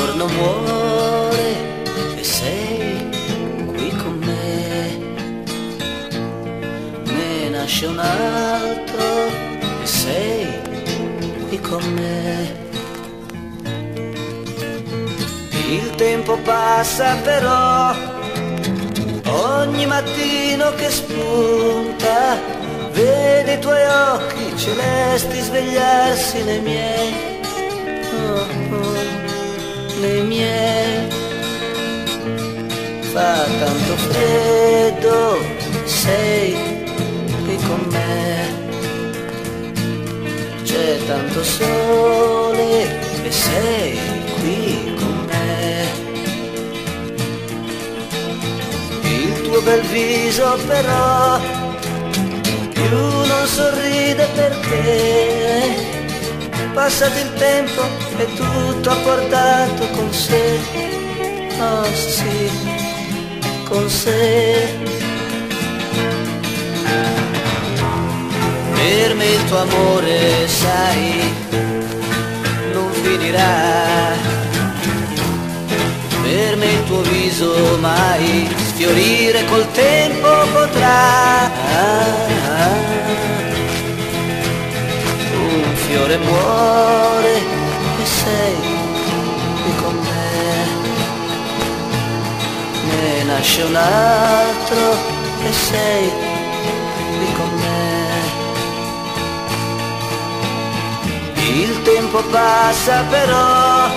giorno muore e sei qui con me. Ne nasce un altro e sei qui con me. Il tempo passa però, ogni mattino che spunta, vedi i tuoi occhi celesti svegliarsi nei miei. Oh, oh nei miei. Fa tanto freddo, sei qui con me. C'è tanto sole e sei qui con me. Il tuo bel viso però più non sorride perché passato il tempo e tutto ha portato con sé. Oh sì, con sé. Per me il tuo amore, sai, non finirà. Per me il tuo viso mai sfiorire col tempo potrà. Fiore muore e sei qui con me. Ne nasce un altro e sei qui con me. Il tempo passa però,